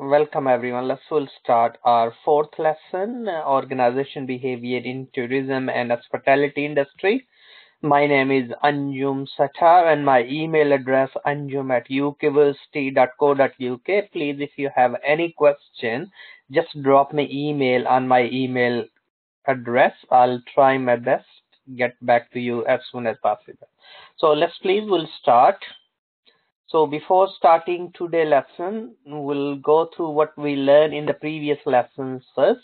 Welcome everyone. Let's we'll start our fourth lesson, organization behavior in tourism and hospitality industry. My name is Anjum Satar and my email address anjum at ukversity.co.uk. Please, if you have any question, just drop me email on my email address. I'll try my best get back to you as soon as possible. So let's please we'll start. So before starting today lesson, we'll go through what we learned in the previous lessons first.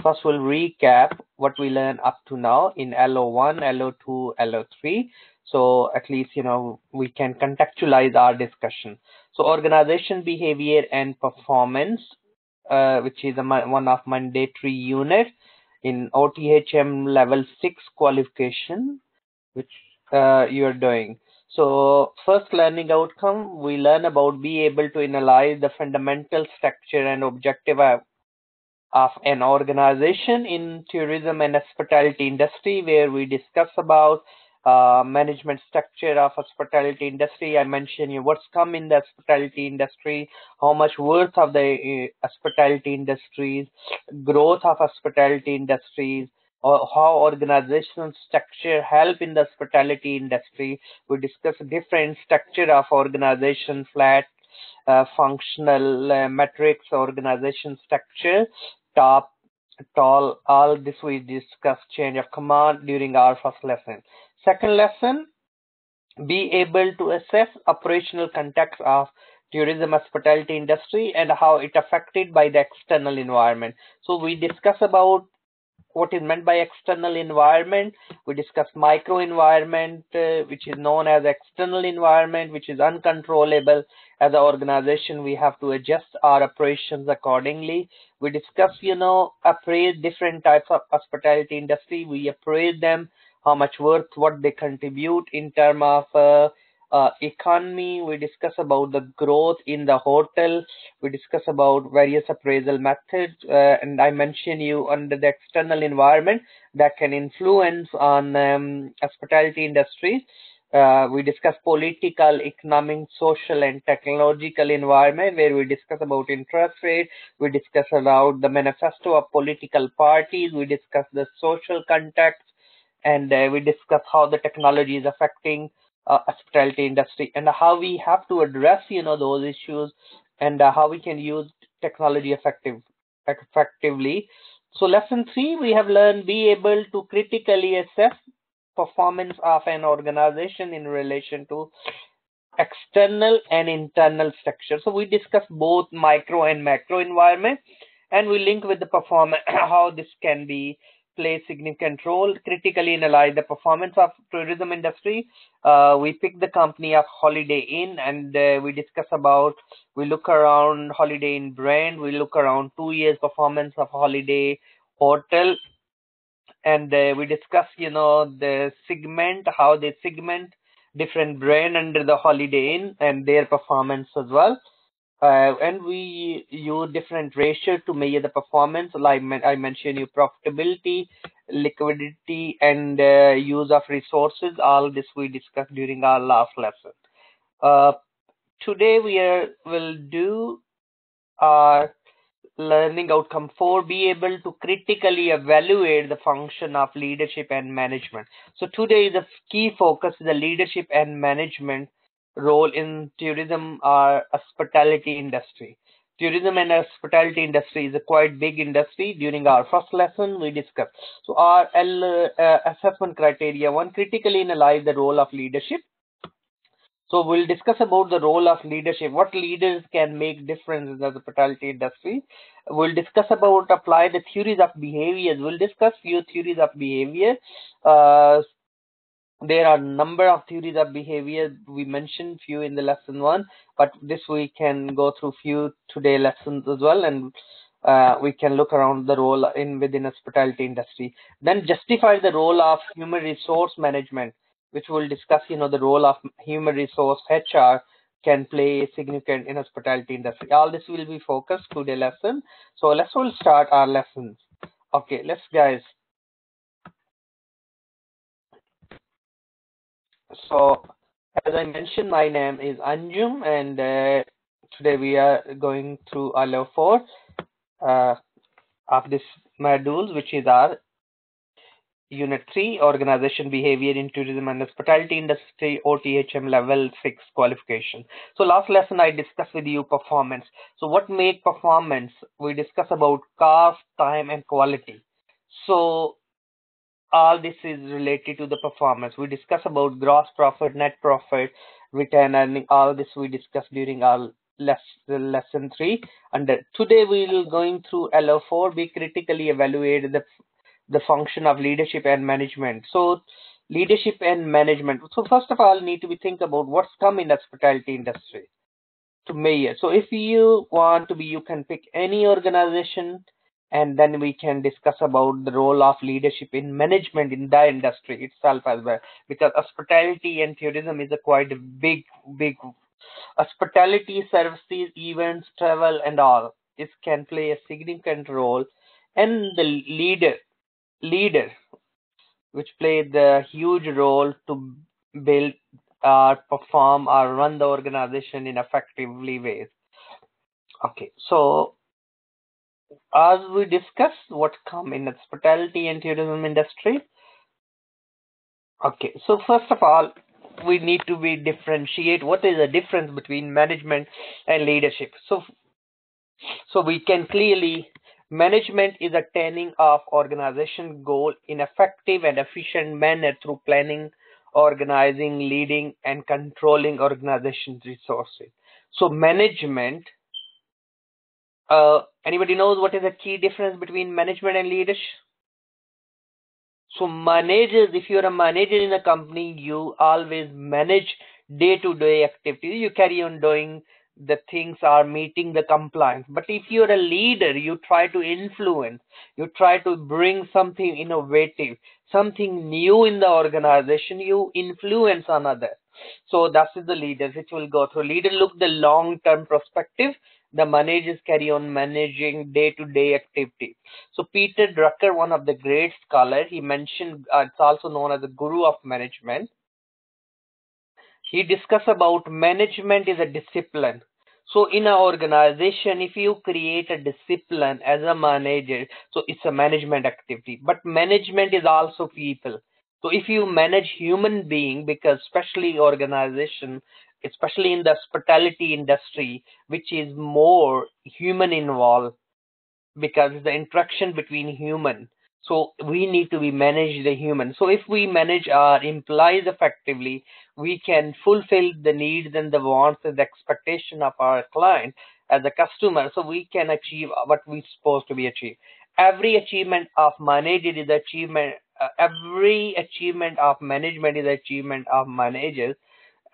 First, we'll recap what we learned up to now in LO1, LO2, LO3. So at least, you know, we can contextualize our discussion. So organization behavior and performance, uh, which is a, one of mandatory unit in OTHM level six qualification, which uh, you're doing. So first learning outcome, we learn about be able to analyze the fundamental structure and objective of, an organization in tourism and hospitality industry, where we discuss about uh, management structure of hospitality industry. I mentioned you what's come in the hospitality industry, how much worth of the uh, hospitality industries, growth of hospitality industries, or how organizational structure help in the hospitality industry. We discuss different structure of organization, flat, uh, functional uh, matrix, organization structure, top, tall, all this we discuss change of command during our first lesson. Second lesson, be able to assess operational context of tourism hospitality industry and how it affected by the external environment. So we discuss about what is meant by external environment. We discussed micro environment, uh, which is known as external environment, which is uncontrollable. As an organization, we have to adjust our operations accordingly. We discussed, you know, appraise different types of hospitality industry. We appraise them, how much worth, what they contribute in terms of uh, uh, economy. We discuss about the growth in the hotel. We discuss about various appraisal methods, uh, and I mention you under the external environment that can influence on um, hospitality industries. Uh, we discuss political, economic, social, and technological environment where we discuss about interest rate. We discuss about the manifesto of political parties. We discuss the social context, and uh, we discuss how the technology is affecting uh, hospitality industry and how we have to address you know those issues and uh, how we can use technology effective effectively. So lesson 3 we have learned be able to critically assess performance of an organization in relation to external and internal structure. So we discuss both micro and macro environment and we link with the performance how this can be play significant role, critically analyze the performance of tourism industry. Uh, we pick the company of Holiday Inn and uh, we discuss about, we look around Holiday Inn brand, we look around two years performance of Holiday Hotel and uh, we discuss, you know, the segment, how they segment different brand under the Holiday Inn and their performance as well. Uh, and we use different ratios to measure the performance. Like I mentioned, you profitability, liquidity, and uh, use of resources. All this we discussed during our last lesson. Uh, today we are, will do our learning outcome four. Be able to critically evaluate the function of leadership and management. So today the key focus is the leadership and management role in tourism or hospitality industry. Tourism and hospitality industry is a quite big industry. During our first lesson, we discussed. So our L, uh, assessment criteria, one critically analyze the role of leadership. So we'll discuss about the role of leadership, what leaders can make difference in the hospitality industry. We'll discuss about apply the theories of behaviors. We'll discuss few theories of behavior, uh, there are number of theories of behavior. We mentioned few in the lesson one but this we can go through few today lessons as well and uh, we can look around the role in within hospitality industry. Then justify the role of human resource management which we'll discuss you know the role of human resource hr can play significant in hospitality industry. All this will be focused today lesson. So let's all start our lessons. Okay let's guys So, as I mentioned, my name is Anjum, and uh, today we are going through our level 4 uh, of this modules, which is our Unit 3, Organization Behavior in Tourism and Hospitality Industry, OTHM Level 6 qualification. So last lesson I discussed with you performance. So what make performance? We discuss about cost, time and quality. So all this is related to the performance. We discuss about gross profit, net profit, return earning, all this we discussed during our lesson, lesson 3. And today we will going through LO4, we critically evaluate the the function of leadership and management. So leadership and management. So first of all, need to be think about what's come in the hospitality industry to measure. So if you want to be, you can pick any organization and then we can discuss about the role of leadership in management in the industry itself as well. Because hospitality and tourism is a quite big big hospitality services events travel and all. This can play a significant role. And the leader leader, which play the huge role to build or perform or run the organization in effectively ways. Okay, so as we discussed what come in hospitality and tourism industry. Okay, so first of all, we need to be differentiate what is the difference between management and leadership. So, so we can clearly Management is attaining of organization goal in effective and efficient manner through planning, organizing, leading, and controlling organization resources. So management, uh, anybody knows what is the key difference between management and leadership? So managers, if you're a manager in a company, you always manage day-to-day activities. You carry on doing the things are meeting the compliance. But if you're a leader, you try to influence, you try to bring something innovative, something new in the organization, you influence another. So that is the leaders which will go through. Leader look the long-term perspective. The managers carry on managing day-to-day activity. So Peter Drucker, one of the great scholar, he mentioned uh, it's also known as the guru of management he discussed about management is a discipline. So in an organization, if you create a discipline as a manager, so it's a management activity. But management is also people. So if you manage human being, because especially organization, especially in the hospitality industry, which is more human involved, because the interaction between human so we need to be manage the human. So if we manage our employees effectively, we can fulfill the needs and the wants and the expectation of our client as a customer. So we can achieve what we're supposed to be achieved. Every achievement of manager is achievement. Uh, every achievement of management is achievement of managers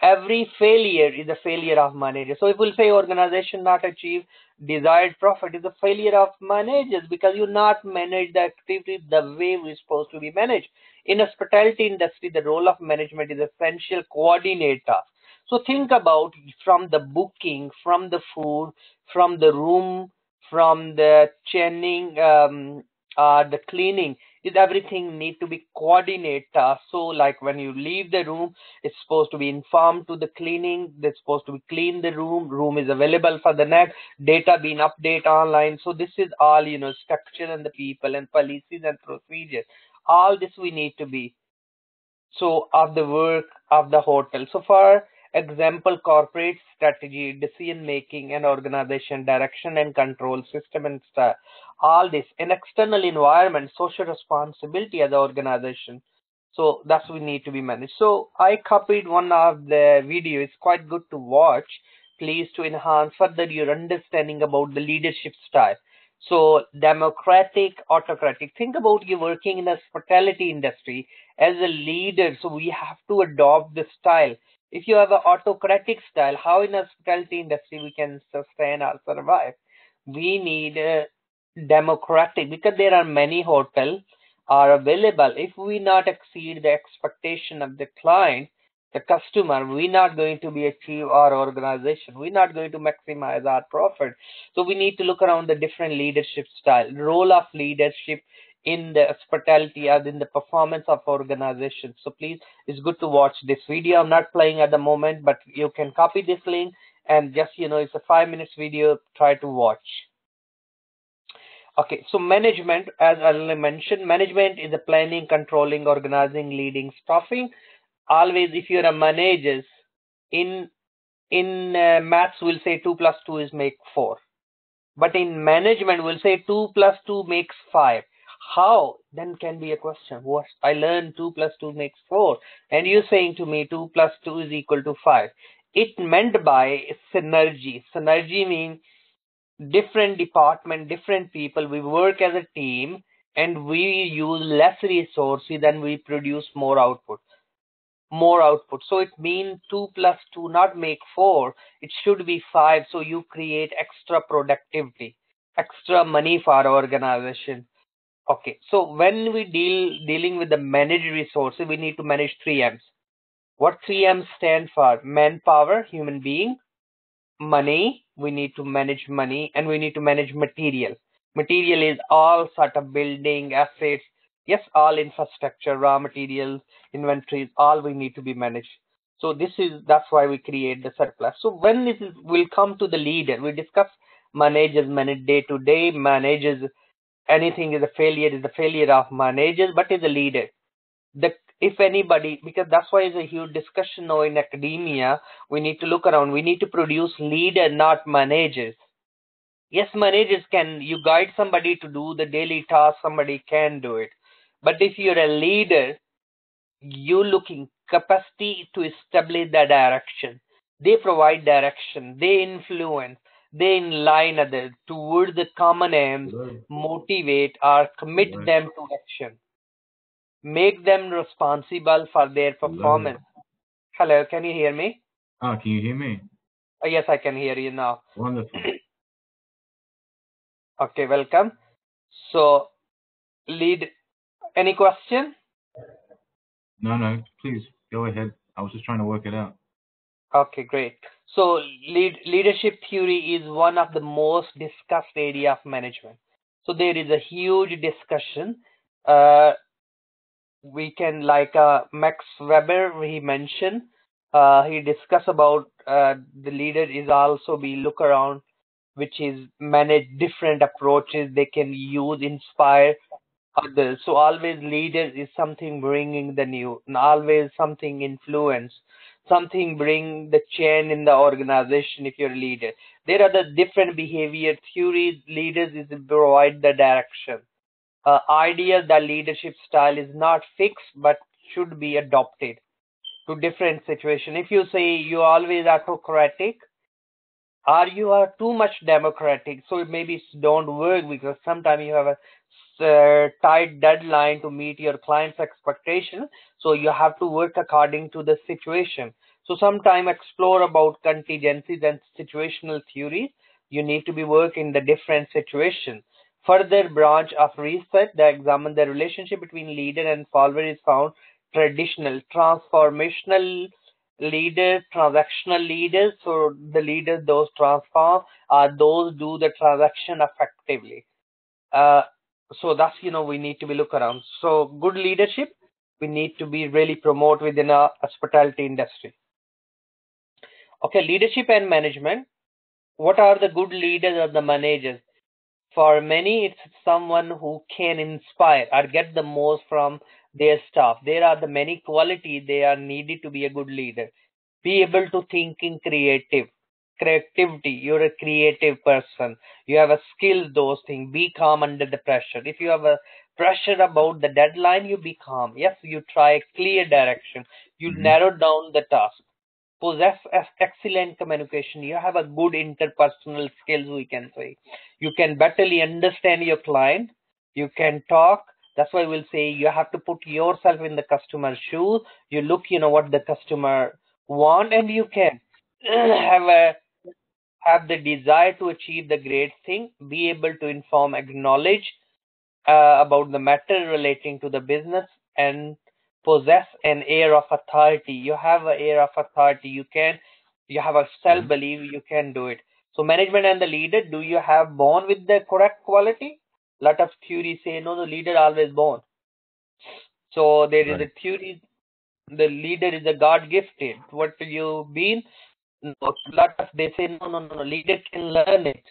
every failure is a failure of manager. So if we'll say organization not achieve desired profit is a failure of managers because you not manage the activity the way we're supposed to be managed. In hospitality industry, the role of management is essential coordinator. So think about from the booking, from the food, from the room, from the chaining, um, uh, the cleaning is everything need to be coordinated uh, so like when you leave the room it's supposed to be informed to the cleaning they're supposed to be clean the room room is available for the next data being update online. So this is all you know structure and the people and policies and procedures. All this we need to be. So of the work of the hotel. So far example corporate strategy decision making and organization direction and control system and all this in external environment social responsibility as an organization. So that's we need to be managed. So i copied one of the video. It's quite good to watch. Please to enhance further your understanding about the leadership style. So democratic autocratic. Think about you working in the hospitality industry. As a leader so we have to adopt the style if you have an autocratic style, how in a hospitality industry we can sustain or survive? We need a democratic because there are many hotels are available. If we not exceed the expectation of the client, the customer, we're not going to be achieve our organization. We're not going to maximize our profit. So we need to look around the different leadership style. Role of leadership in the hospitality and in the performance of organizations. So please, it's good to watch this video. I'm not playing at the moment, but you can copy this link and just you know it's a five minutes video try to watch okay so management as i mentioned management is a planning controlling organizing leading staffing always if you're a manager in in uh, maths we'll say 2 plus 2 is make 4 but in management we'll say 2 plus 2 makes 5 how? Then can be a question. What? I learned 2 plus 2 makes 4 and you're saying to me 2 plus 2 is equal to 5 it meant by synergy. Synergy means different department different people. We work as a team and we use less resources than we produce more output. More output. So it means 2 plus 2 not make 4 it should be 5 so you create extra productivity extra money for our organization Okay, so when we deal dealing with the managed resources, we need to manage three M's. What three M's stand for? Manpower, human being, money, we need to manage money, and we need to manage material. Material is all sort of building, assets, yes, all infrastructure, raw materials, inventories, all we need to be managed. So this is that's why we create the surplus. So when this is will come to the leader, we discuss managers manage day to day, managers anything is a failure is a failure of managers, but is a leader. The if anybody, because that's why it's a huge discussion now in academia, we need to look around. We need to produce leader, not managers. Yes, managers can you guide somebody to do the daily task, somebody can do it. But if you're a leader, you looking capacity to establish the direction. They provide direction, they influence, they enline others toward the common aims, motivate or commit them to action, make them responsible for their performance. Hello, can you hear me? Ah, can you hear me? Oh, yes, I can hear you now. Wonderful. okay, welcome. So, lead. Any question? No, no, please go ahead. I was just trying to work it out. Okay, great. So lead, leadership theory is one of the most discussed area of management. So there is a huge discussion. Uh, we can like uh, Max Weber he mentioned. Uh, he discussed about uh, the leader is also be look around, which is manage different approaches they can use, inspire others. So always leader is something bringing the new, and always something influence something bring the change in the organization if you're a leader. There are the different behavior theories. Leaders is provide the direction. Uh, idea that leadership style is not fixed but should be adopted to different situation. If you say you always autocratic, or you are too much democratic, so maybe don't work because sometimes you have a uh, tight deadline to meet your client's expectation so you have to work according to the situation. So sometime explore about contingencies and situational theories. You need to be working in the different situation. Further branch of research that examine the relationship between leader and follower is found traditional transformational leaders transactional leaders. So the leaders those transform are those do the transaction effectively. Uh, so that's you know we need to be look around. So good leadership we need to be really promote within a hospitality industry. Okay leadership and management. What are the good leaders or the managers? For many it's someone who can inspire or get the most from their staff. There are the many qualities they are needed to be a good leader. Be able to thinking creative creativity you're a creative person. You have a skill those things. Be calm under the pressure. If you have a pressure about the deadline you be calm. Yes you try a clear direction. You Mhm. narrow down the task. Possess ex- excellent communication. You have a good interpersonal skills we can say. You can betterly understand your client. You can talk. That's why we'll say you have to put yourself in the customer's shoes you look you know what the customer want and you can have a have the desire to achieve the great thing, be able to inform, acknowledge uh, about the matter relating to the business, and possess an air of authority. You have an air of authority. You can, you have a self belief. You can do it. So management and the leader, do you have born with the correct quality? Lot of theories say no, the leader always born. So there is Right. a theory, the leader is a God gifted. What you mean? No, lot of they say no, no, no, no. Leader can learn it.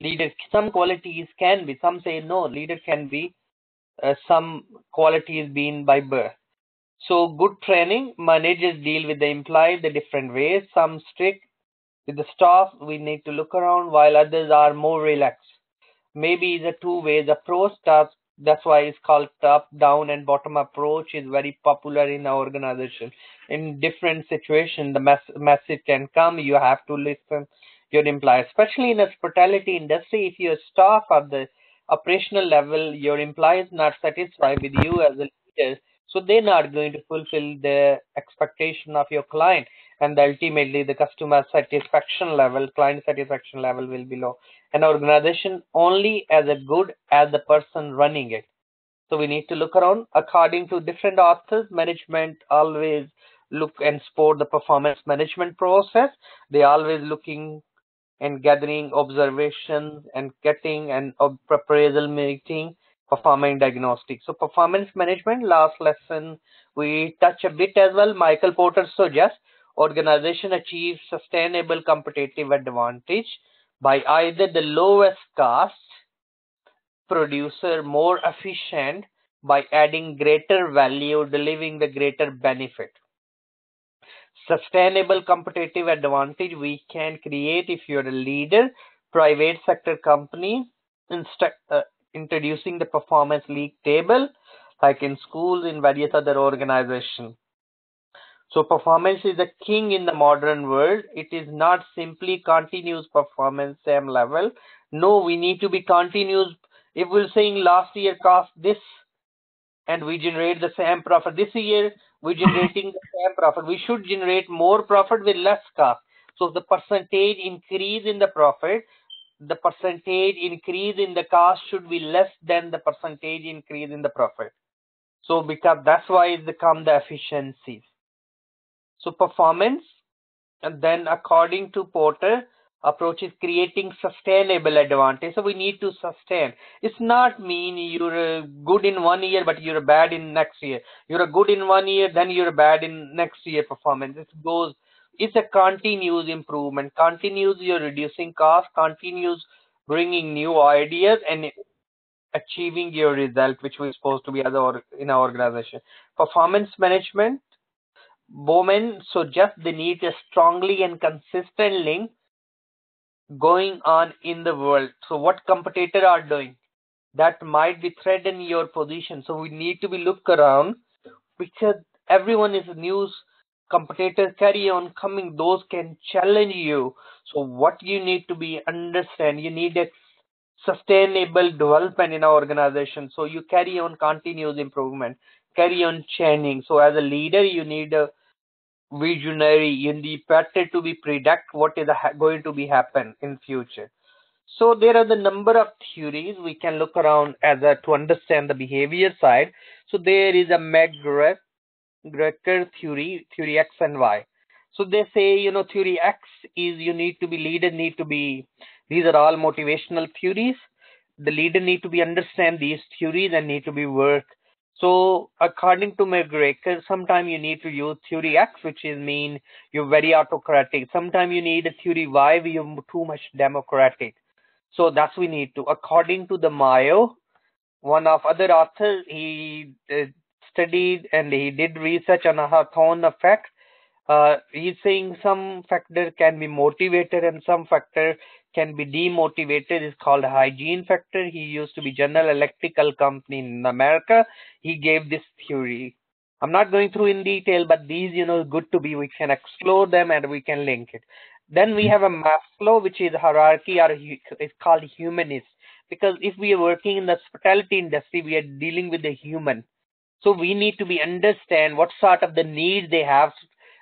Leader, some qualities can be. Some say no. Leader can be. Uh, some qualities being by birth. So good training. Managers deal with the employees the different ways. Some strict with the staff. We need to look around, while others are more relaxed. Maybe the two ways approach. That's that's why it's called top down and bottom approach is very popular in our organization. In different situations the mess message can come. You have to listen your employer especially in hospitality industry. If your staff at the operational level your employer is not satisfied with you as a leader so they're not going to fulfill the expectation of your client. And ultimately the customer satisfaction level client satisfaction level will be low an organization only as a good as the person running it. So we need to look around according to different authors. Management always look and support the performance management process. They always looking and gathering observations and getting an appraisal meeting performing diagnostics so performance management last lesson we touch a bit as well. Michael porter suggests organization achieves sustainable competitive advantage by either the lowest cost producer more efficient by adding greater value delivering the greater benefit. Sustainable competitive advantage we can create if you're a leader private sector company uh, introducing the performance league table like in schools in various other organizations so performance is the king in the modern world it is not simply continuous performance same level no we need to be continuous if we're saying last year cost this and we generate the same profit this year we're generating the same profit. We should generate more profit with less cost. So the percentage increase in the profit, the percentage increase in the cost should be less than the percentage increase in the profit. So because that's why it become the efficiencies. So performance, and then according to Porter, approach is creating sustainable advantage. So we need to sustain. It's not mean you're good in one year, but you're bad in next year. You're good in one year, then you're bad in next year performance. It goes, it's a continuous improvement, continues you're reducing cost, continues bringing new ideas and achieving your result, which we're supposed to be our, in our organization. Performance management, Bowman suggests the need a strongly and consistent link going on in the world. So what competitor are doing that might be threatening your position. So we need to be look around because everyone is news competitors carry on coming those can challenge you so what you need to be understand you need a sustainable development in our organization so you carry on continuous improvement carry on changing so as a leader you need a visionary in the better to be predict what is going to be happen in future. So there are the number of theories. We can look around as a, to understand the behavior side. So there is a McGregor theory theory x and y. So they say you know theory x is you need to be leader need to be these are all motivational theories. The leader need to be understand these theories and need to be work so according to McGregor, sometimes you need to use theory X, which is mean you're very autocratic. Sometimes you need a theory Y, you're too much democratic. So that's we need to. According to the Mayo, one of other authors, he uh, studied and he did research on a Hawthorne effect. Uh, he's saying some factor can be motivated and some factor can be demotivated is called hygiene factor. He used to be General Electrical Company in America. He gave this theory. I'm not going through in detail, but these, you know, good to be. We can explore them and we can link it. Then we have a Maslow, which is hierarchy or it's called humanist. Because if we are working in the hospitality industry, we are dealing with the human. So we need to be understand what sort of the needs they have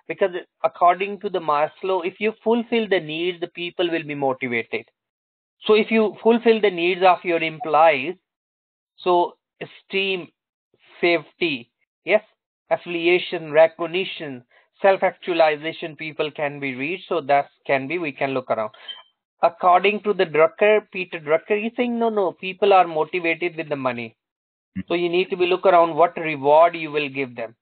because according to the Maslow, if you fulfill the needs, the people will be motivated. So if you fulfill the needs of your employees, so esteem, safety, yes, affiliation, recognition, self-actualization, people can be reached. So that can be, we can look around. According to the Drucker, Peter Drucker, he's saying, no, no, people are motivated with the money. Hmm. So you need to be look around what reward you will give them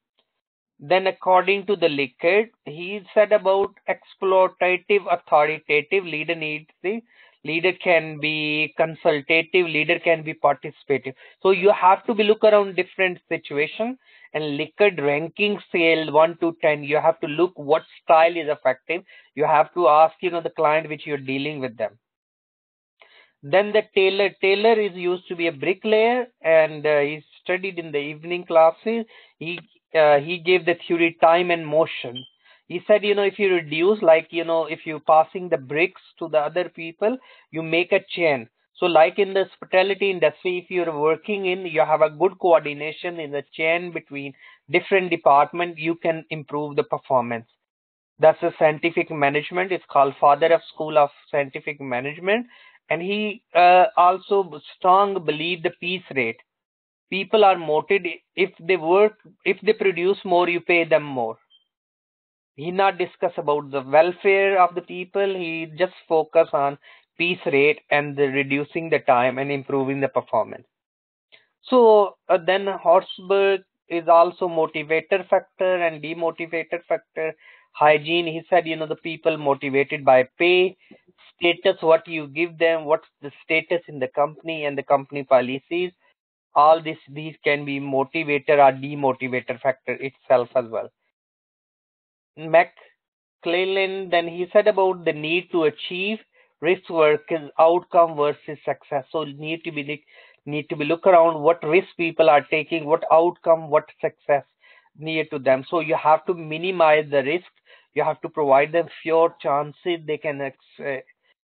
Then, according to the Likert, he said about exploitative, authoritative leader needs the leader can be consultative, leader can be participative. So you have to be look around different situation and Likert ranking scale one to ten. You have to look what style is effective. You have to ask you know the client which you're dealing with them. Then the tailor Taylor is used to be a bricklayer and uh, he studied in the evening classes. He uh, he gave the theory time and motion. He said you know if you reduce like you know if you passing the bricks to the other people you make a chain. So like in the hospitality industry if you're working in you have a good coordination in the chain between different department you can improve the performance. That's a scientific management. It's called father of school of scientific management. And he uh, also strong believe the piece rate people are motivated. If they work if they produce more you pay them more. He not discuss about the welfare of the people. He just focus on piece rate and the reducing the time and improving the performance. So uh, then Herzberg is also motivator factor and demotivator factor. Hygiene he said you know the people motivated by pay status what you give them what's the status in the company and the company policies all this these can be motivator or demotivator factor itself as well. McClelland then he said about the need to achieve risk versus outcome versus success. So need to be need to be look around what risk people are taking, what outcome, what success near to them. So you have to minimize the risk. You have to provide them fewer chances they can uh,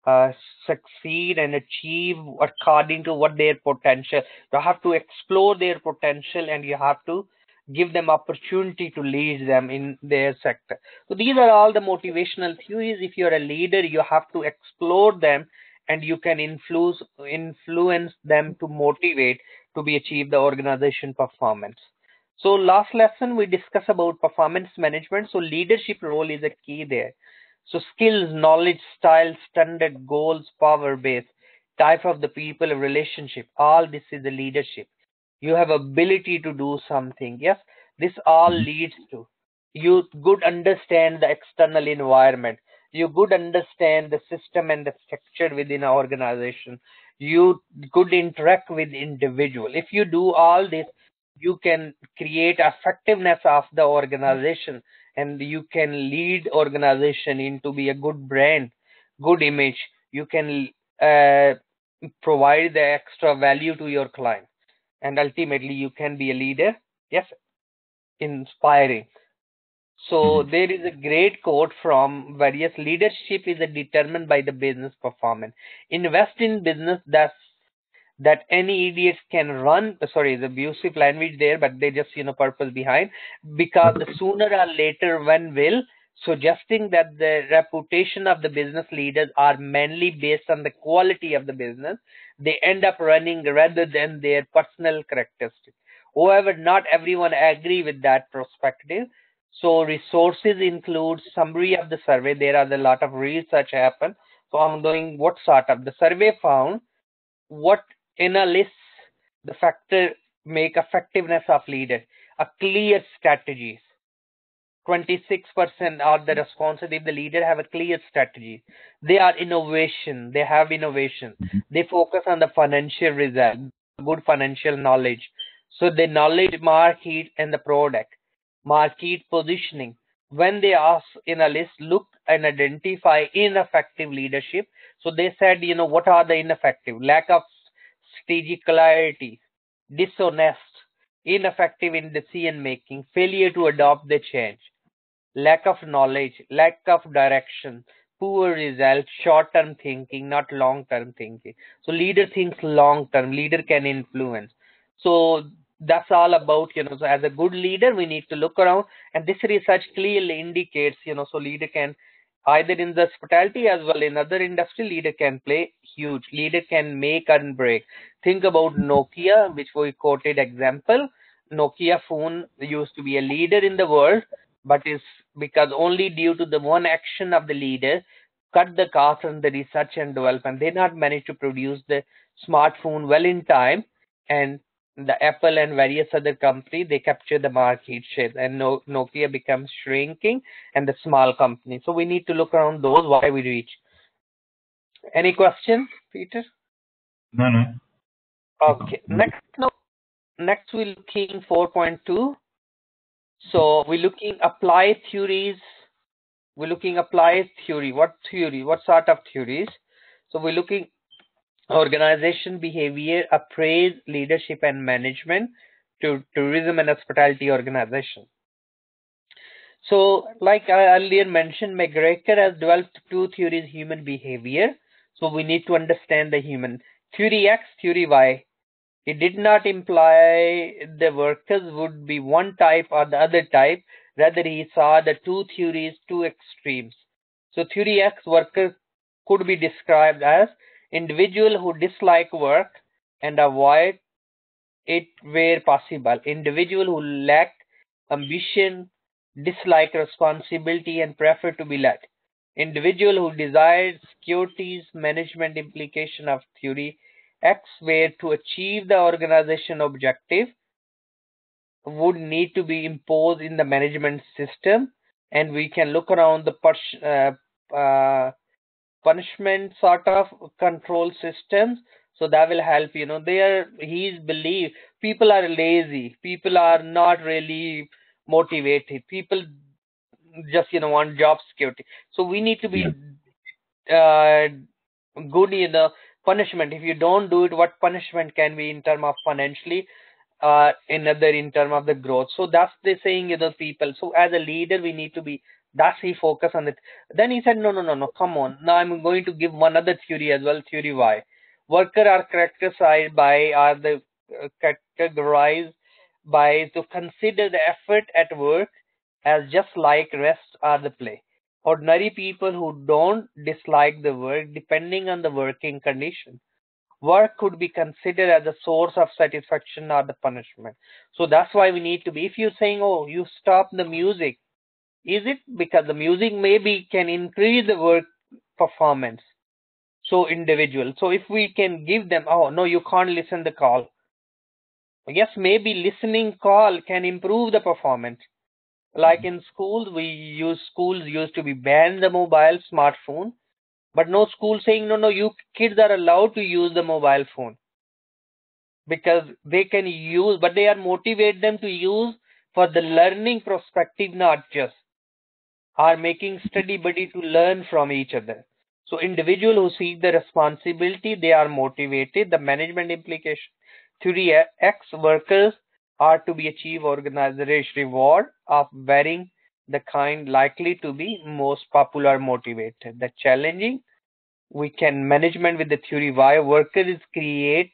uh, succeed and achieve according to what their potential. You have to explore their potential and you have to give them opportunity to lead them in their sector. So these are all the motivational theories. If you're a leader, you have to explore them and you can influence influence them to motivate to be achieve the organization performance. So last lesson we discuss about performance management. So leadership role is a key there. So skills, knowledge, style, standard, goals, power base, type of the people, relationship, all this is the leadership. You have ability to do something. Yes, this all mm-hmm. leads to you good understand the external environment. You good understand the system and the structure within an organization. You good interact with individual. If you do all this, you can create effectiveness of the mm-hmm. organization and you can lead organization into be a good brand good image. You can uh, provide the extra value to your client. And ultimately you can be a leader. Yes inspiring. So mm-hmm. there is a great quote from various leadership is determined by the business performance. Invest in business that's that any idiots can run sorry the abusive language there but they just you know purpose behind. Because sooner or later one will? Suggesting that the reputation of the business leaders are mainly based on the quality of the business they end up running rather than their personal characteristics however not everyone agree with that perspective. So resources include summary of the survey. There are a lot of research happen. So i'm doing what sort of the survey found what analysts the factor make effectiveness of leader a clear strategies 26% are the responses if the leader have a clear strategy. They are innovation. They have innovation. Mm-hmm. they focus on the financial result good financial knowledge. So the knowledge market and the product market positioning. When they ask in a list look and identify ineffective leadership. So they said you know what are the ineffective? Lack of strategic clarity, dishonest, ineffective in decision making, failure to adopt the change, lack of knowledge, lack of direction, poor results, short term thinking, not long term thinking. So leader thinks long term, leader can influence. So that's all about, you know, so as a good leader, we need to look around and this research clearly indicates, you know, so leader can either in the hospitality as well in other industry leader can play huge. Leader can make and break. Think about nokia which we quoted example. Nokia phone used to be a leader in the world but is because only due to the one action of the leader cut the cost on the research and development. They not managed to produce the smartphone well in time and the Apple and various other companies, they capture the market share and no, Nokia becomes shrinking and the small company. So we need to look around those why we reach. Any questions, Peter? No, no. Okay. Next, no, next we're looking 4.2. So we're looking applied theories. We're looking applied theory. What theory? What sort of theories? So we're looking organization behavior, appraise leadership and management to tourism and hospitality organization. So like I earlier mentioned, McGregor has developed two theories, human behavior. So we need to understand the human theory X, theory Y. It did not imply the workers would be one type or the other type. Rather, he saw the two theories, two extremes. So theory X workers could be described as individual who dislike work and avoid it where possible. Individual who lack ambition, dislike responsibility and prefer to be led. Individual who desires securities management implication of theory X where to achieve the organization objective would need to be imposed in the management system and we can look around the uh, uh, punishment sort of control systems. So that will help you know they are he's believe people are lazy. People are not really motivated. People just you know want job security. So we need to be uh, good in the punishment. If you don't do it what punishment can be in term of financially uh another in term of the growth? So that's the saying you know people. So as a leader we need to be that's he focus on it. Then he said no no no no come on. Now i'm going to give one other theory as well theory Y. worker are characterized by are the uh, categorized by to consider the effort at work as just like rest or the play. Ordinary people who don't dislike the work depending on the working condition work could be considered as a source of satisfaction or the punishment. So that's why we need to be if you're saying oh you stop the music is it because the music maybe can increase the work performance? So individual. So if we can give them oh no you can't listen the call. Yes maybe listening call can improve the performance. Like in schools we use schools used to be ban the mobile smartphone but no school saying no no you kids are allowed to use the mobile phone. Because they can use but they are motivate them to use for the learning perspective not just are making study buddy to learn from each other so individual who seek the responsibility they are motivated the management implication theory x workers are to be achieve organization reward of varying the kind likely to be most popular motivated. The challenging we can management with the theory Y worker is create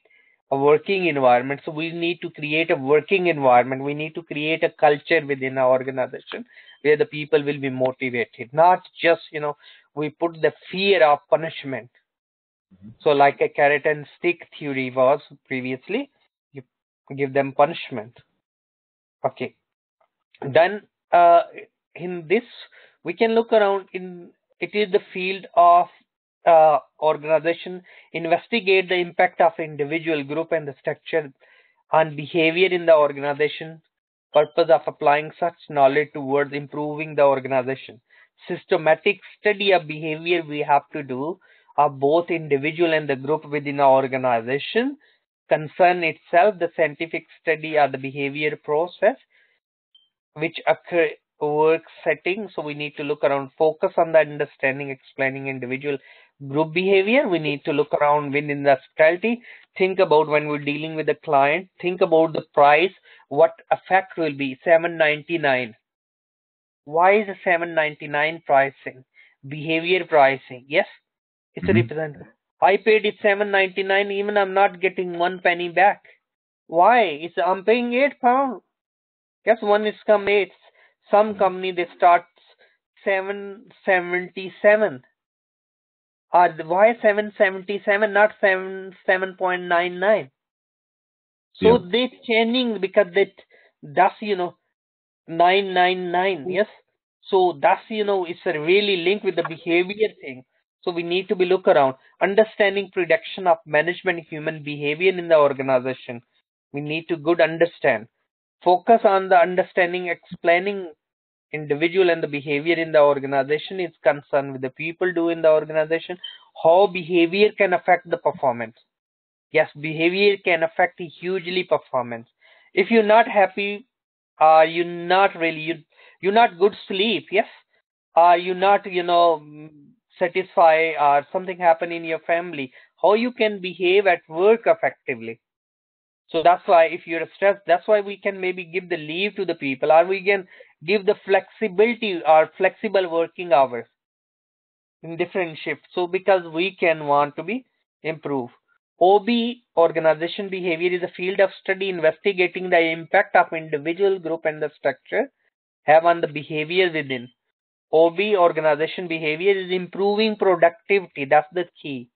a working environment. So we need to create a working environment. We need to create a culture within our organization where the people will be motivated, not just, you know, we put the fear of punishment. Mm-hmm. So like a carrot and stick theory was previously, you give them punishment. Okay. Then uh, in this we can look around in it is the field of uh, organization investigate the impact of individual group and the structure on behavior in the organization purpose of applying such knowledge towards improving the organization systematic study of behavior we have to do of both individual and the group within our organization concern itself the scientific study of the behavior process which occur work setting. So we need to look around, focus on the understanding, explaining individual group behavior. We need to look around within the specialty. Think about when we're dealing with the client. Think about the price. What effect will be 799. Why is the 799 pricing? Behavior pricing. Yes, it's mm-hmm. a representative. I paid it 799. Even I'm not getting one penny back. Why? It's I'm paying eight pound. Guess one is come eight some company they start 777 or why 777 not 7 7.99 so yeah. they changing because that that's you know 999 mm. yes? So that's you know it's a really linked with the behavior thing. So we need to be look around. Understanding prediction of management human behavior in the organization. We need to good understand. Focus on the understanding, explaining individual and the behavior in the organization is concerned with the people do in the organization, how behavior can affect the performance. Yes, behavior can affect hugely performance. If you're not happy, are uh, you not really you you're not good sleep? Yes, are you not you know satisfied or something happen in your family? How you can behave at work effectively? So that's why if you're stressed, that's why we can maybe give the leave to the people, or we can give the flexibility or flexible working hours in different shifts. So because we can want to be improve. OB organization behavior is a field of study investigating the impact of individual group and the structure have on the behavior within. OB organization behavior is improving productivity. That's the key.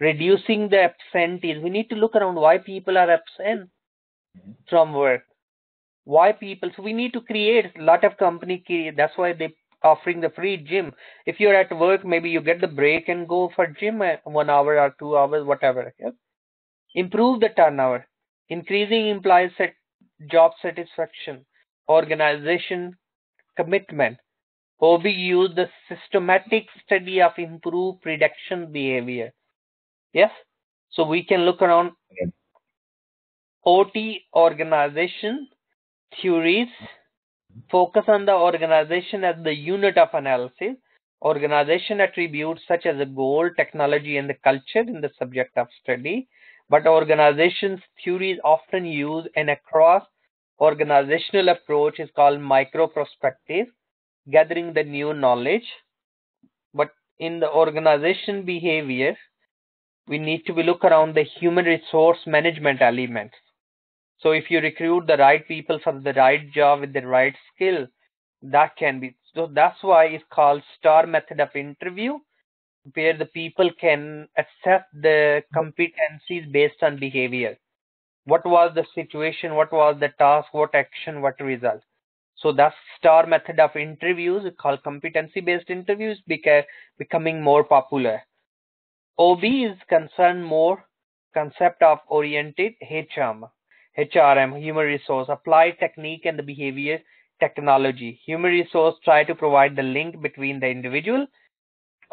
Reducing the absentees. We need to look around why people are absent mm-hmm. from work why people? So we need to create a lot of company that's why they offering the free gym. If you're at work maybe you get the break and go for gym uh, one hour or two hours whatever yes? improve the turnover. Increasing employee set job satisfaction organization commitment. OB use the systematic study of improved prediction behavior. Yes? So we can look around OT organization theories focus on the organization as the unit of analysis. Organization attributes such as a goal, technology, and the culture in the subject of study. But organizations theories often use an across organizational approach is called micro perspective, gathering the new knowledge. But in the organization behavior, we need to be look around the human resource management elements. So if you recruit the right people for the right job with the right skill, that can be. So that's why it's called star method of interview, where the people can assess the competencies based on behavior. What was the situation? What was the task? What action? What result? So that's star method of interviews called competency based interviews because becoming more popular. OB is concerned more concept of oriented HM HRM, human resource, applied technique and the behavior technology. Human resource try to provide the link between the individual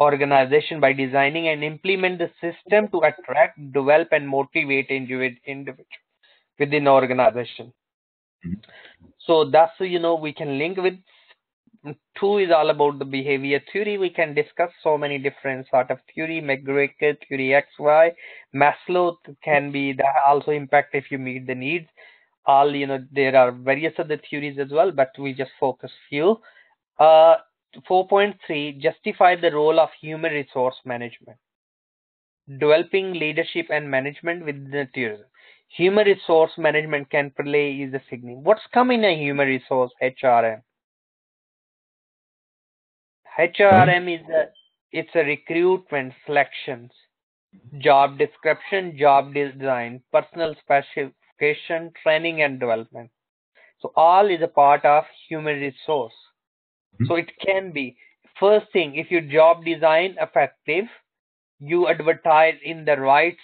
organization by designing and implement the system to attract, develop and motivate individual within the organization. Mm -hmm. So that's, you know, we can link with two is all about the behavior theory. We can discuss so many different sort of theory, McGregor theory, XY, Maslow can be that also impact if you meet the needs. All you know, there are various other theories as well, but we just focus few. Uh, 4.3 justify the role of human resource management. Developing leadership and management within the tourism. Human resource management can play is a significant. What's coming in a human resource HRM? HRM is a it's a recruitment selections, job description, job design, personal specification, training and development. So all is a part of human resource. Mm-hmm. So it can be first thing if your job design effective, you advertise in the right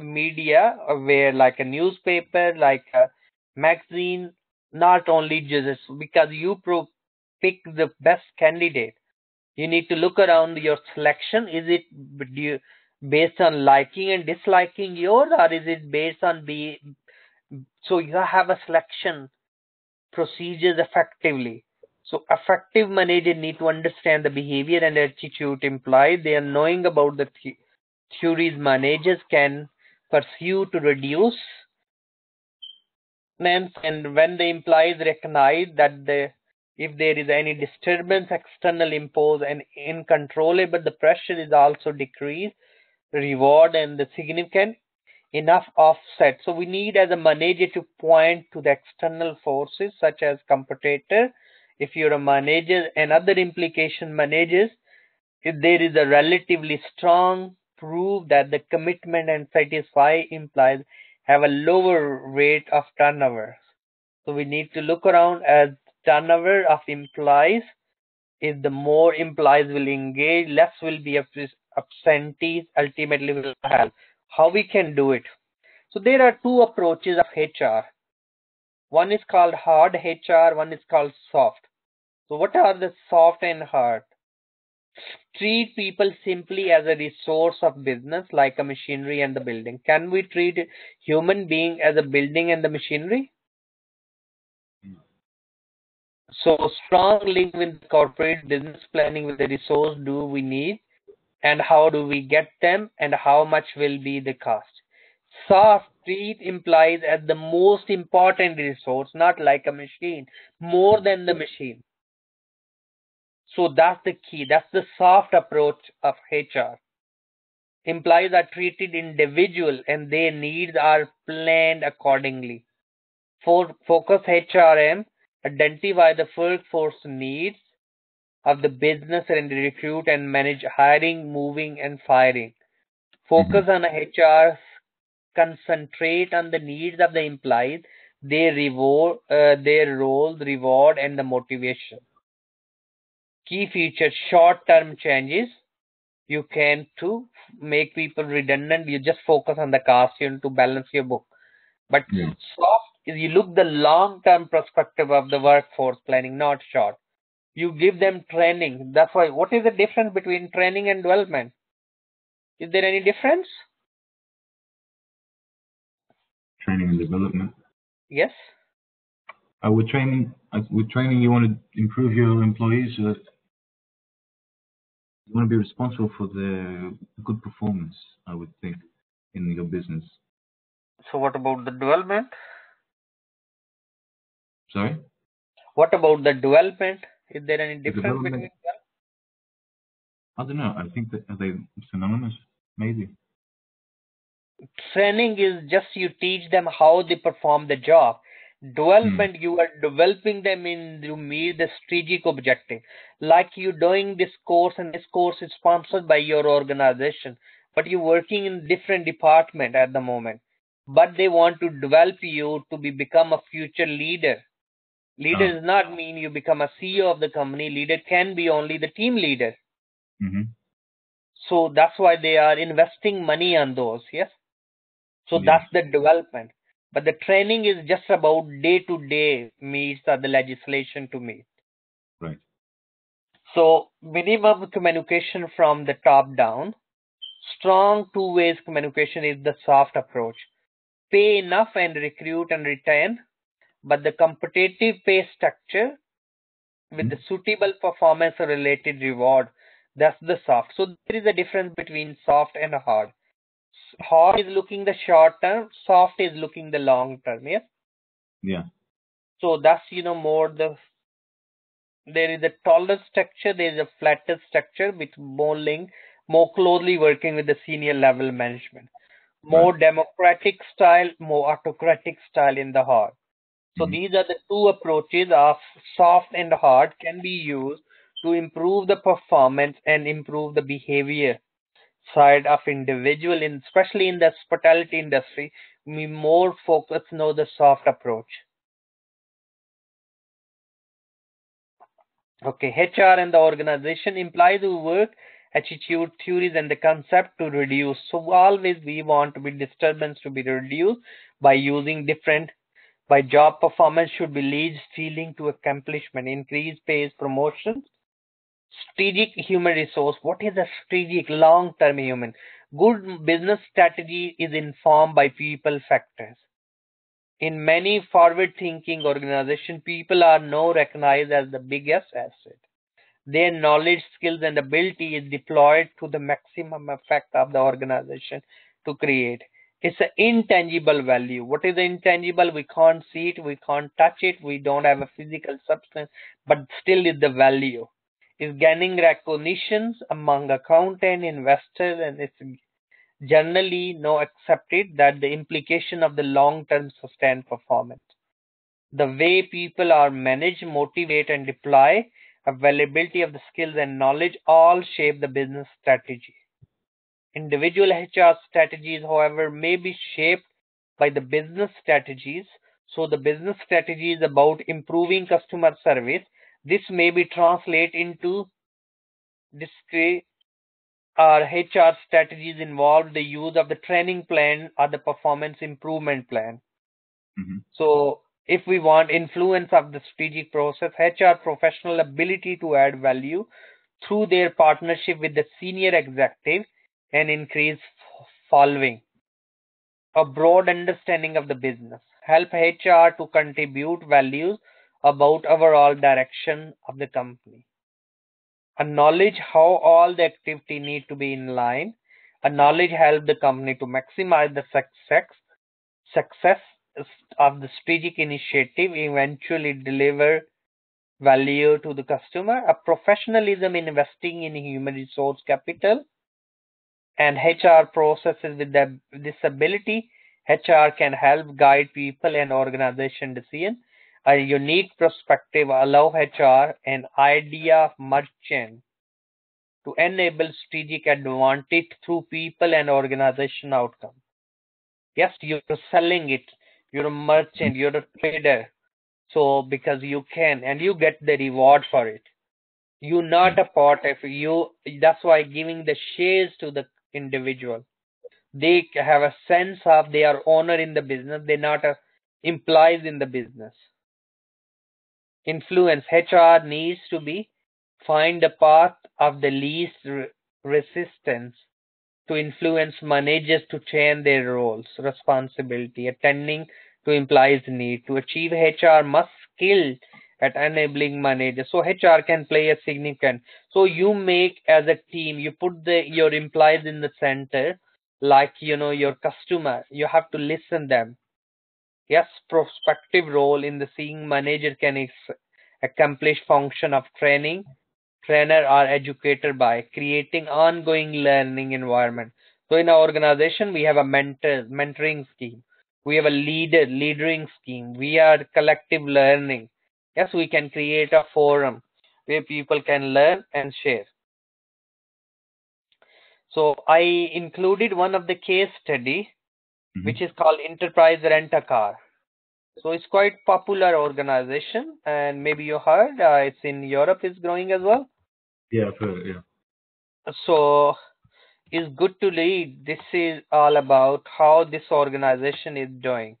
media where like a newspaper, like a magazine, not only just because you pro- pick the best candidate you need to look around your selection. Is it based on liking and disliking yours or is it based on be so you have a selection procedures effectively. So effective managers need to understand the behavior and attitude implied. They are knowing about the th theories managers can pursue to reduce and when the employees recognize that the if there is any disturbance external imposed and uncontrollable, the pressure is also decreased, reward and the significant enough offset. So we need as a manager to point to the external forces such as competitor. If you're a manager and other implication managers, if there is a relatively strong proof that the commitment and satisfy implies have a lower rate of turnover. So we need to look around as turnover of implies if the more implies will engage less will be absentees ultimately will help how we can do it So there are two approaches of HR. One is called hard HR, one is called soft. So what are the soft and hard? Treat people simply as a resource of business like a machinery and the building. Can we treat human being as a building and the machinery? So strong link with corporate business planning with the resource do we need and how do we get them and how much will be the cost. Soft treat implies as the most important resource, not like a machine, more than the machine. So that's the key. That's the soft approach of HR. Employees are treated individual and their needs are planned accordingly. For focus HRM, identify the workforce needs of the business and recruit and manage hiring, moving and firing. Focus on HR, concentrate on the needs of the employees, their reward, uh, their role, reward and the motivation. Key features, short-term changes. You can to make people redundant. You just focus on the cost you to balance your book. But Yeah. soft is you look the long-term perspective of the workforce planning, not short. You give them training. That's why. What is the difference between training and development? Is there any difference? Training and development. Yes. Uh, with training, uh, with training, you want to improve your employees. So that you want to be responsible for the good performance. I would think in your business. So what about the development? Sorry. What about the development? Is there any difference development- between them? I don't know. I think that are they synonymous? Maybe. Training is just you teach them how they perform the job. Development, hmm. you are developing them in to meet the strategic objective. Like you doing this course, and this course is sponsored by your organization, but you're working in different department at the moment. But they want to develop you to be become a future leader. Leader Ah. does not mean you become a CEO of the company. Leader can be only the team leader. hmm So that's why they are investing money on those, yes? So that's the development. But the training is just about day to day meets or the legislation to meet. Right. So minimum communication from the top down. Strong two ways communication is the soft approach. Pay enough and recruit and retain, but the competitive pay structure with the hmm. suitable performance related reward. That's the soft. So there is a difference between soft and hard. Hard is looking the short term, soft is looking the long term. Yes. Yeah. So that's you know more the there is a taller structure, there is a flatter structure with more link, more closely working with the senior level management. More democratic style, more autocratic style in the hard. So Mhm. these are the two approaches of soft and hard can be used to improve the performance and improve the behavior side of individual in especially in the hospitality industry. We more focus know the soft approach. Okay hr and the organization implies who work attitude theories and the concept to reduce. So always we want to be disturbance to be reduced by using different by job performance should be leads feeling to accomplishment increase pays promotions strategic human resource. What is a strategic long term human? Good business strategy is informed by people factors. In many forward thinking organizations people are now recognized as the biggest asset. Their knowledge skills and ability is deployed to the maximum effect of the organization to create it's an intangible value what is the intangible we can't see it we can't touch it we don't have a physical substance but still is the value is gaining recognitions among accountant investors and it's generally now accepted that the implication of the long-term sustained performance. The way people are managed, motivate and deploy, availability of the skills and knowledge all shape the business strategy. Individual HR strategies, however, may be shaped by the business strategies. So the business strategy is about improving customer service. This may be translated into discrete our HR strategies involve the use of the training plan or the performance improvement plan. Mhm. So if we want influence of the strategic process, HR professional ability to add value through their partnership with the senior executive and increase following. A broad understanding of the business. Help HR to contribute values about overall direction of the company. A knowledge how all the activity need to be in line. A knowledge help the company to maximize the success success of the strategic initiative eventually deliver value to the customer, a professionalism investing in human resource capital, and HR processes with the, this ability. HR can help guide people and organization decision. A unique perspective allow HR an idea of merchant to enable strategic advantage through people and organization outcome. Yes, you're selling it you're a merchant, you're a trader. So because you can and you get the reward for it. You're not a part of you that's why giving the shares to the individual. They have a sense of they are owner in the business, they're not a implies in the business. Influence HR needs to be find the path of the least re- resistance to influence managers to change their roles, responsibility, attending to employees' need. To achieve HR must skill at enabling managers. So HR can play a significant. So you make as a team, you put the your employees in the center, like you know your customer. You have to listen them. Yes, prospective role in the seeing manager can ex- accomplish function of training trainer or educator by creating ongoing learning environment. So in our organization, we have a mentor, mentoring scheme. We have a leader, leadering scheme. We are collective learning. Yes, we can create a forum where people can learn and share. So I included one of the case study, Mhm. which is called Enterprise Rent a Car. So it's quite popular organization, and maybe you heard uh, it's in Europe. It's growing as well. Yeah, heard. Yeah. So it's good to read. This is all about how this organization is doing.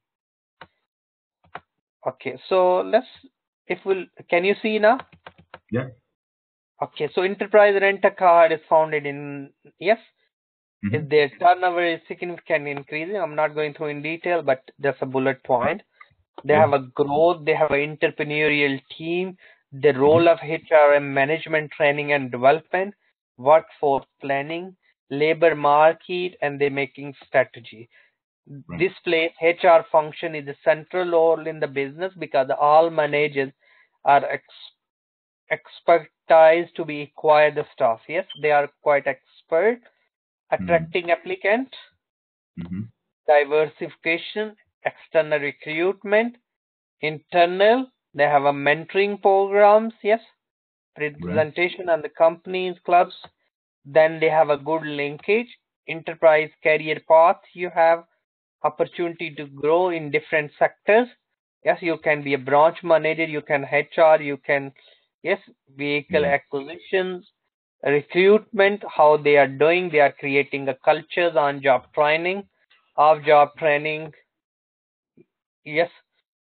Okay, so let's if we'll can you see now? Yeah. Okay, so Enterprise Rent a Car is founded in yes. Mhm. Is their turnover is significantly increasing. I'm not going through in detail, but just a bullet point. They Yeah. have a growth. They have an entrepreneurial team. The role of HRM management training and development, workforce planning, labor market, and they're making strategy. Right. This place, HR function is a central role in the business because all managers are ex- expertise to be acquire the staff. Yes, they are quite expert attracting applicant, Mhm. diversification, external recruitment, internal. They have a mentoring programs. Yes, presentation on the companies, clubs. Then they have a good linkage, enterprise career path. You have opportunity to grow in different sectors. Yes, you can be a branch manager, you can HR, you can yes, vehicle Yeah. acquisitions, recruitment, how they are doing. They are creating a cultures on job training, off job training. Yes.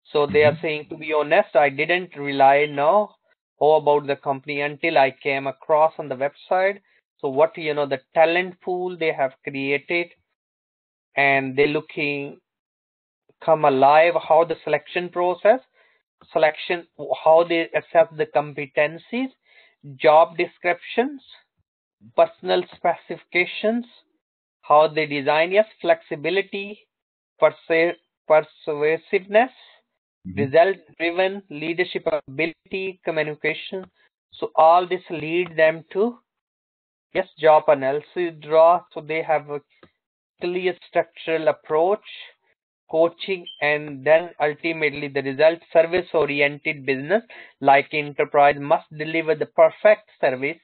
So they are Mhm. saying to be honest, I didn't rely no how about the company until I came across on the website. So what you know, the talent pool they have created and they're looking come alive how the selection process selection how they assess the competencies job descriptions personal specifications how they design yes flexibility persu- persuasiveness Mhm. result driven leadership ability communication so all this lead them to yes job analysis draw so they have a clear structural approach coaching and then ultimately the result service oriented business like enterprise must deliver the perfect service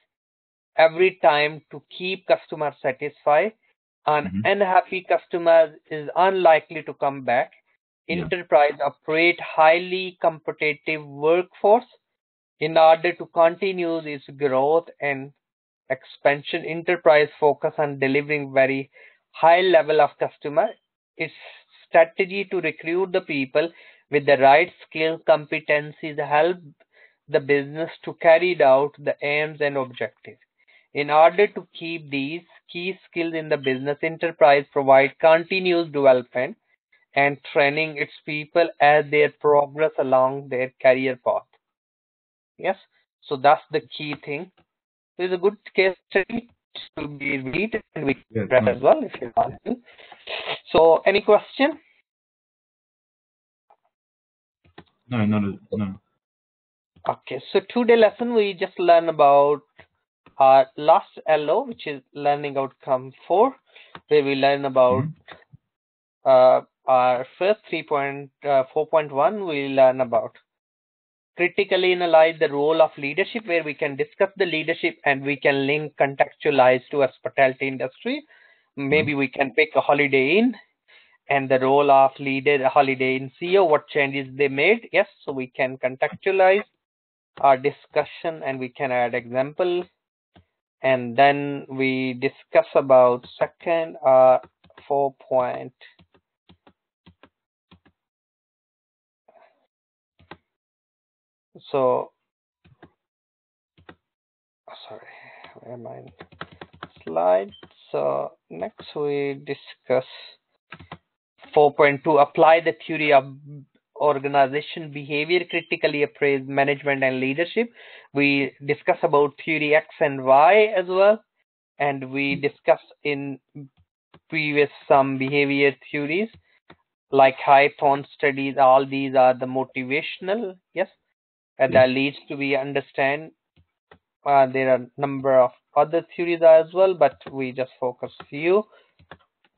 every time to keep customer satisfied an Mhm. unhappy customer is unlikely to come back Yeah. enterprise operate highly competitive workforce in order to continue its growth and expansion, enterprise focus on delivering very high level of customer. Its strategy to recruit the people with the right skill competencies help the business to carry out the aims and objectives. In order to keep these key skills in the business, enterprise provide continuous development and training its people as they progress along their career path. Yes, so that's the key thing. It's a good case study to be read and we Yes, read as well if you want to. So, any question? no, not a, no. Okay, so today lesson we just learn about our last LO, which is learning outcome four, where we learn about Mhm. uh, our first 3.4.1 we learn about critically analyze the role of leadership where we can discuss the leadership and we can link contextualize to hospitality industry. Mm-hmm. Maybe mm-hmm. we can pick a holiday inn and the role of leader holiday inn ceo what changes they made. Yes so we can contextualize our discussion and we can add example. And then we discuss about second uh, 4.0 so oh, sorry where am i slide so next we discuss 4.2 apply the theory of organization behavior critically appraise management and leadership. We discuss about theory x and y as well and we discuss in previous some behavior theories like high tone studies all these are the motivational yes and Yeah. that leads to we understand uh, there are number of other theories as well but we just focus few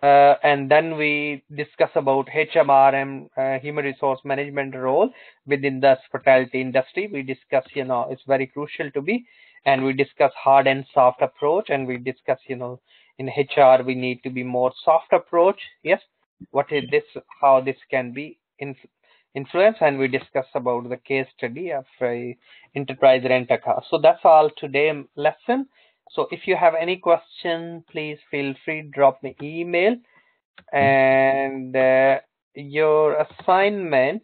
uh, and then we discuss about HMRM, uh, human resource management role within the hospitality industry. We discuss, you know, it's very crucial to be, and we discuss hard and soft approach, and we discuss, you know, in HR we need to be more soft approach. Yes, what is this? How this can be in, influence, and we discuss about the case study of a enterprise rent a car. So that's all today lesson. So if you have any question, please feel free to drop me email. And uh, your assignment,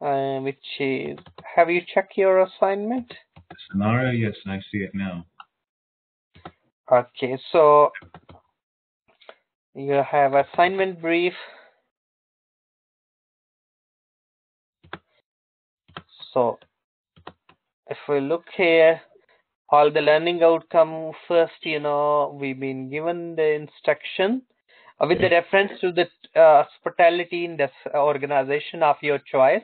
uh, which is, have you checked your assignment? Scenario, yes, I see it now. Okay, so you have assignment brief. So if we look here, all the learning outcome first, you know, we've been given the instruction uh, with the reference to the uh, hospitality in this organization of your choice.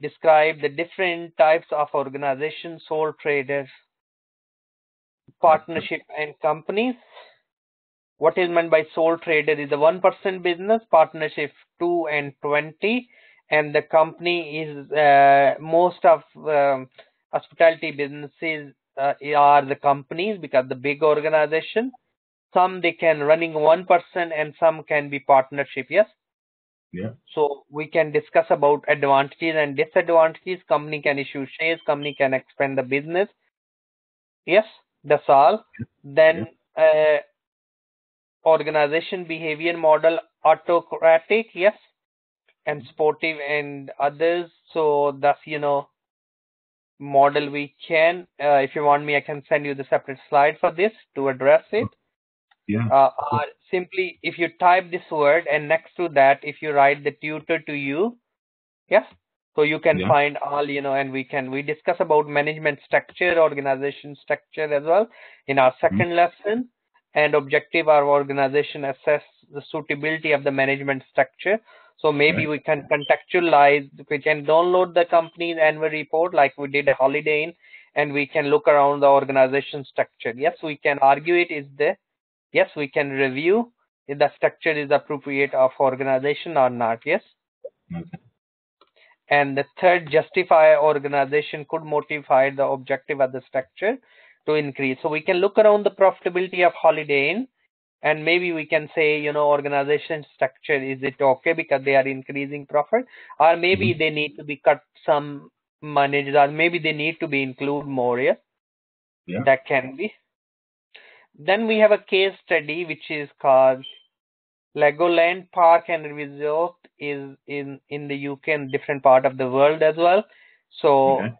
Describe the different types of organizations, sole traders, partnership and companies. What is meant by sole trader is a one business, partnership two and twenty, and the company is uh, most of um, hospitality businesses uh, are the companies because the big organization. Some they can running one person and some can be partnership. Yes. Yeah. So we can discuss about advantages and disadvantages. Company can issue shares. Company can expand the business. Yes, that's all. Then uh, organization behavior model autocratic. Yes, and sportive and others. So that's you know model we can. Uh, if you want me, I can send you the separate slide for this to address it. Yeah. Uh, or simply, if you type this word and next to that, if you write the tutor to you, yes, so you can Yeah. find all, you know, and we can, we discuss about management structure, organization structure as well in our 2nd lesson and objective our organization assess the suitability of the management structure. So maybe we can contextualize, we can download the company's annual report like we did a Holiday Inn and we can look around the organization structure. Yes, we can argue it is the, yes, we can review if the structure is appropriate of organization or not. Yes. Okay. And the third, justify organization could modify the objective of the structure to increase. So we can look around the profitability of Holiday Inn and maybe we can say, you know, organization structure, is it okay because they are increasing profit or maybe they need to be cut some money or maybe they need to be include more. Yes. Yeah. That can be. Then we have a case study which is called Legoland Park and Resort is in in the UK and different part of the world as well. So Okay.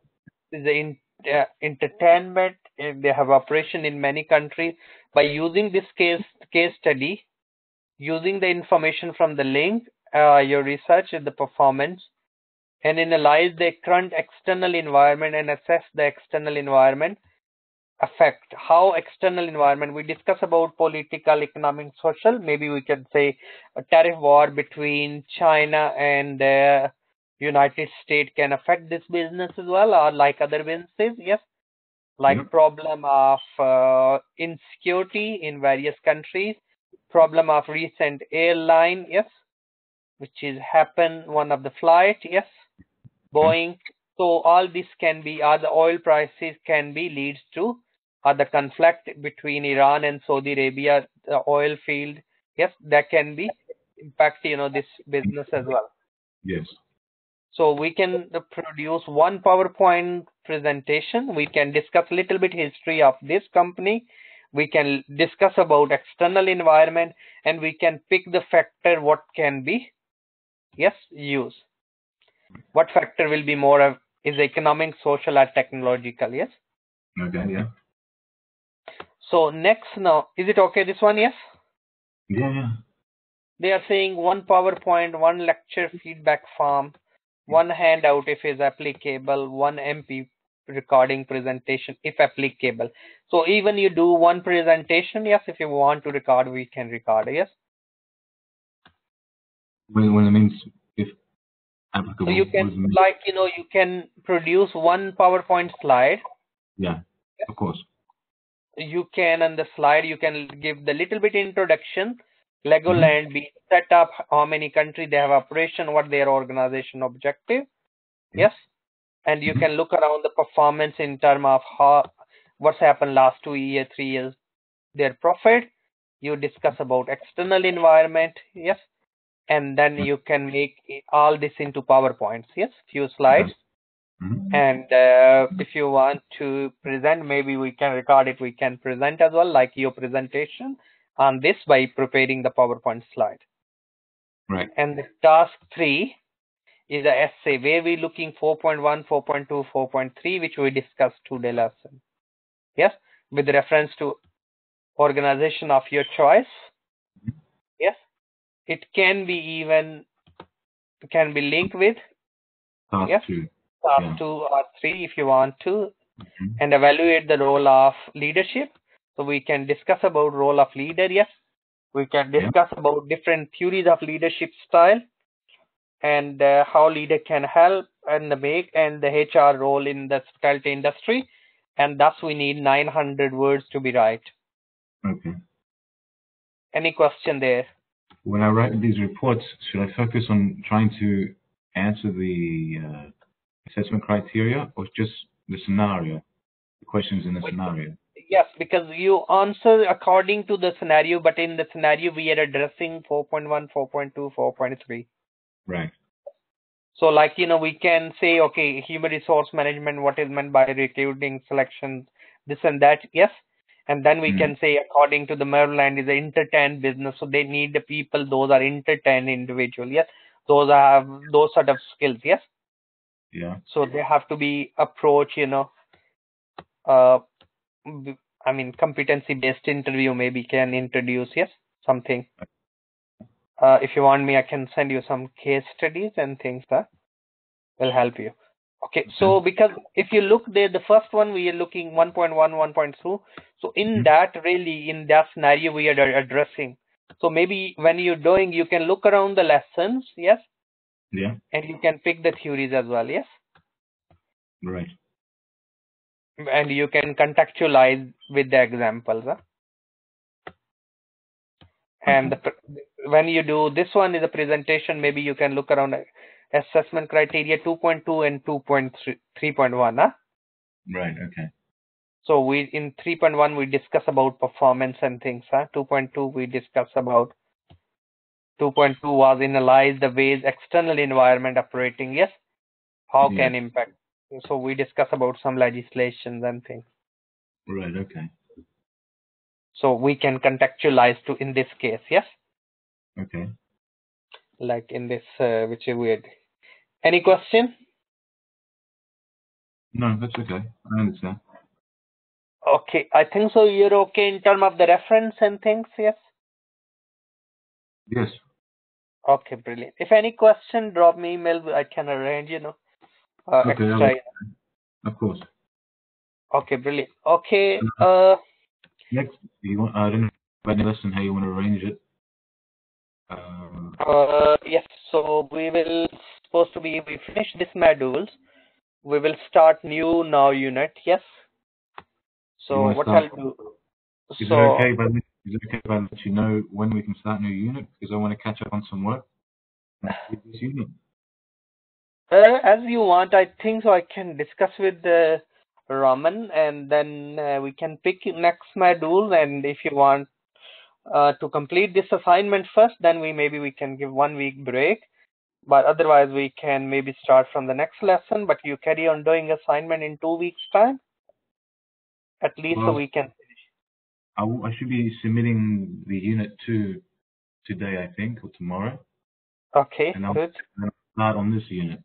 the in, uh, entertainment they have operation in many countries by using this case case study using the information from the link uh, your research and the performance and analyze the current external environment and assess the external environment affect how external environment we discuss about political economic social. Maybe we can say a tariff war between china and uh, united states can affect this business as well or like other businesses yes like Yep. problem of uh, insecurity in various countries. Problem of recent airline yes. Which is happen one of the flight yes. Boeing. So all this can be other oil prices can be leads to other conflict between iran and saudi arabia the oil field. Yes that can be impact you know this business as well. Yes. so we can produce one PowerPoint presentation. We can discuss a little bit history of this company. We can discuss about external environment and we can pick the factor what can be, yes, use. What factor will be more of is economic, social or technological, yes. Okay. Yeah. So next now, is it okay this one, yes? Yeah. Yeah. They are saying one PowerPoint, one lecture feedback form, one handout if is applicable, one MP recording presentation if applicable. So even you do one presentation, yes, if you want to record, we can record, yes. When when it means if applicable So you what does it can like you know you can produce one PowerPoint slide. Yeah. Of course. You can on the slide you can give the little bit introduction. Legoland mm-hmm. be set up, how many country they have operation, what their organization objective. Yes. And you can look around the performance in term of how what's happened last two years, three years, their profit. You discuss about external environment, yes. And then Yeah. you can make all this into PowerPoints, yes, few slides. Mhm. And uh, if you want to present, maybe we can record it. We can present as well, like your presentation on this by preparing the PowerPoint slide. Right. And the task three is a essay where we're looking 4.1, 4.2, 4.3, which we discussed today lesson. Yes, with reference to organization of your choice. Yes, it can be even can be linked with Task Yes. two. task Yeah. two or three if you want to, Mhm. and evaluate the role of leadership. So we can discuss about role of leader. Yes, we can Yeah. discuss about different theories of leadership style and uh, how leader can help and the make and the HR role in the hospitality industry. And thus we need 900 words to be right. Okay. Any question there? When I write these reports, should I focus on trying to answer the uh, assessment criteria or just the scenario, the questions in the scenario? Yes, because you answer according to the scenario, but in the scenario we are addressing 4.1, 4.2, 4.3. Right. So like, you know, we can say, okay, human resource management, what is meant by recruiting, selection, this and that, yes. And then we Mm. can say according to the Maryland is an entertain business, so they need the people, those are entertain individual, yes. Those have those sort of skills, yes. Yeah. So they have to be approach, you know, uh, I mean, competency based interview maybe can introduce, yes, something. Uh, if you want me, I can send you some case studies and things that will help you. Okay, so because if you look there, the first one we are looking 1.1, 1.2. So in Mhm. that, really, in that scenario, we are addressing. So maybe when you're doing, you can look around the lessons, yes, Yeah. and you can pick the theories as well, yes, Right. and you can contextualize with the examples. Huh? And the, when you do this one is a presentation, maybe you can look around uh, assessment criteria 2.2 and 2.3, 3.1. Huh? Right. Okay. So we in 3.1 we discuss about performance and things. Huh? 2.2 we discuss about 2.2 was analyze the ways external environment operating. Yes, how Yeah. can impact. So we discuss about some legislations and things. Right. Okay. So we can contextualize to in this case, yes? Okay. Like in this, uh, which is weird. Any question? No, that's okay. I understand. Okay, I think so. You're okay in terms of the reference and things, yes? Yes. Okay, brilliant. If any question, drop me email. I can arrange, you know, uh, Okay, extra. Of course. Okay, brilliant. Okay, uh, Next, you want, I don't know about the lesson how you want to arrange it. Um, uh, yes. So we will supposed to be we finish this modules. We will start new now unit. Yes. So what I'll do. is it okay if I is it okay if I let you know when we can start new unit because I want to catch up on some work this unit. uh, as you want, I think so. I can discuss with the Raman, and then uh, we can pick next module. And if you want uh, to complete this assignment first, then we maybe we can give one week break. But otherwise, we can maybe start from the next lesson. But you carry on doing assignment in two weeks' time, at least, so we can. I, I should be submitting the unit two today, I think, or tomorrow, Okay, And I'll- good. start on this unit.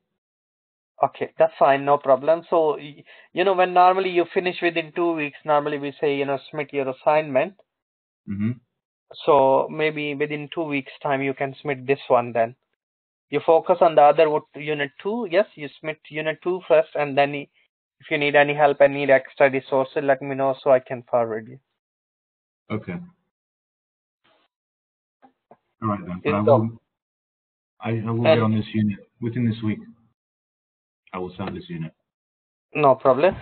Okay, that's fine, no problem. So, y- you know, when normally you finish within two weeks, normally we say, you know, submit your assignment. hmm So maybe within two weeks' time, you can submit this one then. You focus on the other what- unit two. Yes, you submit unit two first, and then if you need any help and need extra resources, let me know so I can forward you. Okay. All right then. But I will, I, I will get And- on this unit within this week. Start this unit. No problem.